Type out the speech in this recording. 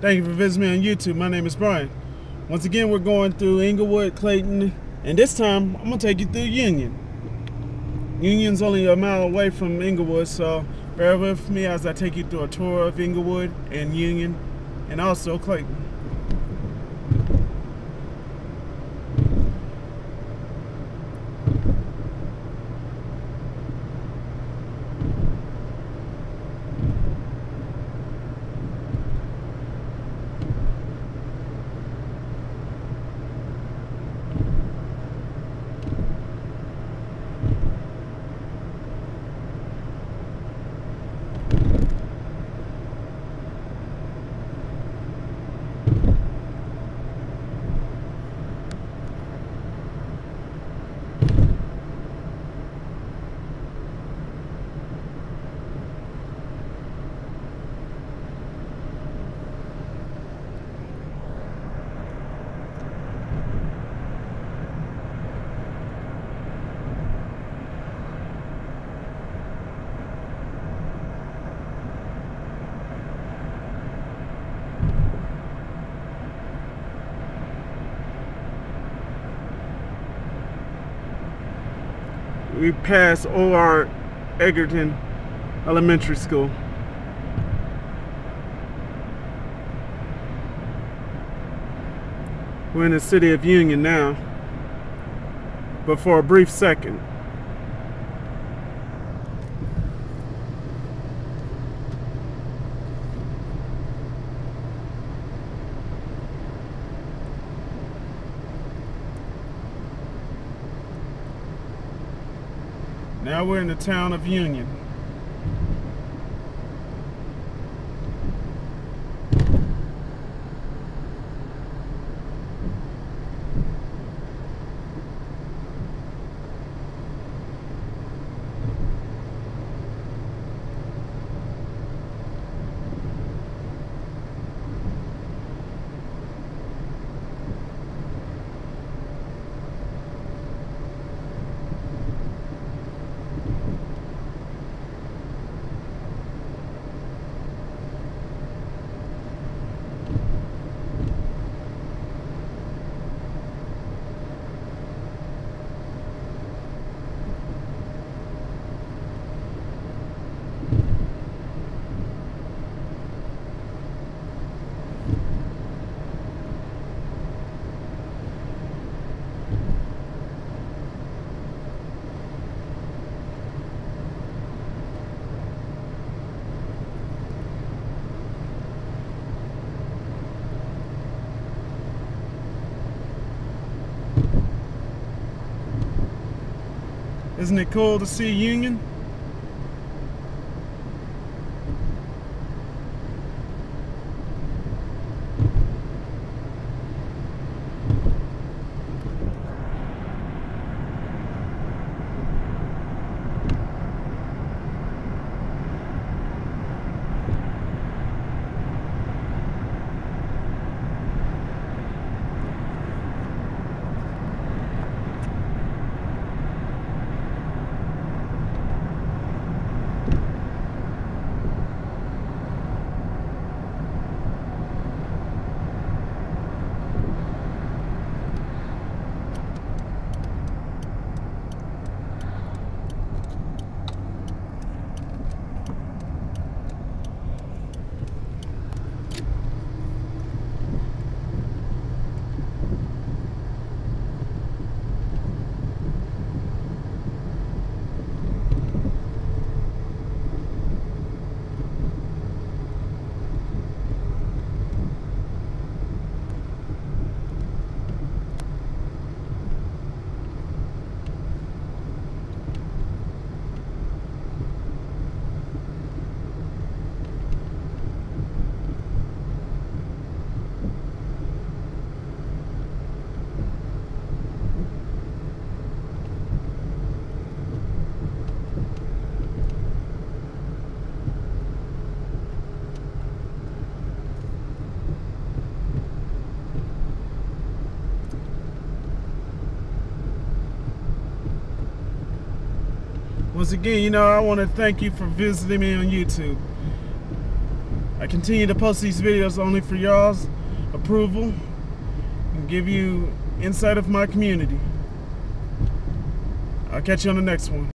Thank you for visiting me on YouTube. My name is Brian. Once again, we're going through Englewood, Clayton, and this time I'm gonna take you through Union. Union's only a mile away from Englewood, so bear with me as I take you through a tour of Englewood and Union, and also Clayton. We passed O.R. Egerton Elementary School. We're in the city of Union now, but for a brief second. Now we're in the town of Union. Isn't it cool to see Union? Once again, you know, I want to thank you for visiting me on YouTube. I continue to post these videos only for y'all's approval and give you insight of my community. I'll catch you on the next one.